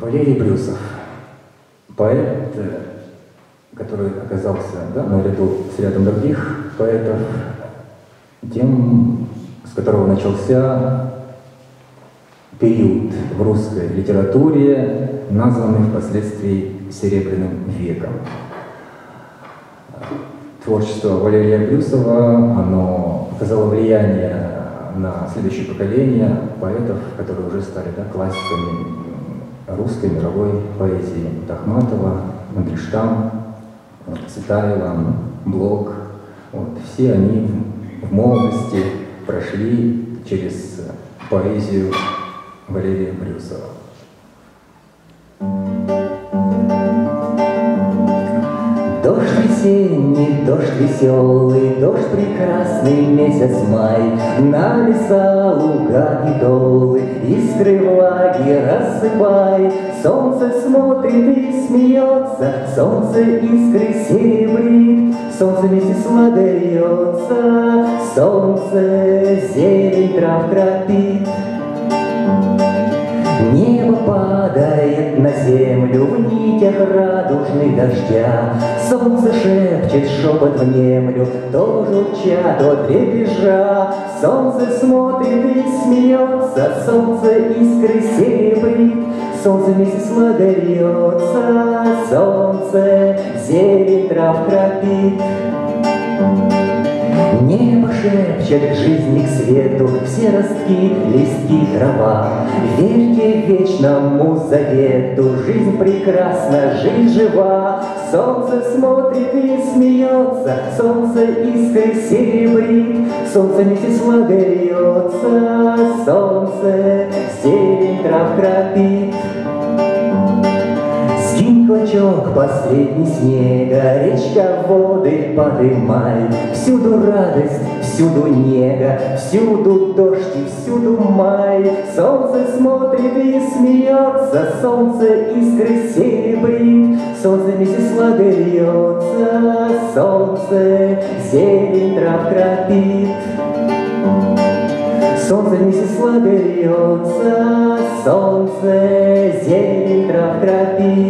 Валерий Брюсов, поэт, который оказался да, наряду с рядом других поэтов, тем, с которого начался период в русской литературе, названный впоследствии Серебряным веком. Творчество Валерия Брюсова, оно оказало влияние на следующее поколение поэтов, которые уже стали да, классиками русской мировой поэзии. Тахматова, Мандельштам, Цветаева, Блок. Вот, все они в молодости прошли через поэзию Валерия Брюсова. Дождь весенний, дождь веселый, дождь прекрасный, месяц май, На леса, луга и долы, искры влаги рассыпай. Солнце смотрит и смеется, солнце искры серебрит, Солнце вместе сладается, солнце зелень трав кропит. Небо падает на землю в нитях радужных дождя. Солнце шепчет шепот в немлю, то журча, то трепежа. Солнце смотрит и смеется, солнце искры серебрит. Солнце вместе слагается, солнце зелень трав кропит. К жизни, к свету, Все ростки, листки, трава. Верьте вечному завету, Жизнь прекрасна, жизнь жива. Солнце смотрит и смеется, Солнце искрой серебрит, Солнце вместе слагается, Солнце зелень трав кропит. Скинь клочок последний снега, Речка воды подымай, Всюду радость, всюду нега, Всюду дождь и всюду май. Солнце смотрит и смеется, Солнце искры серебрит, Солнце вместе слагается, Солнце зелень трав кропит. Солнце вместе слагается, солнце зелень трав кропит.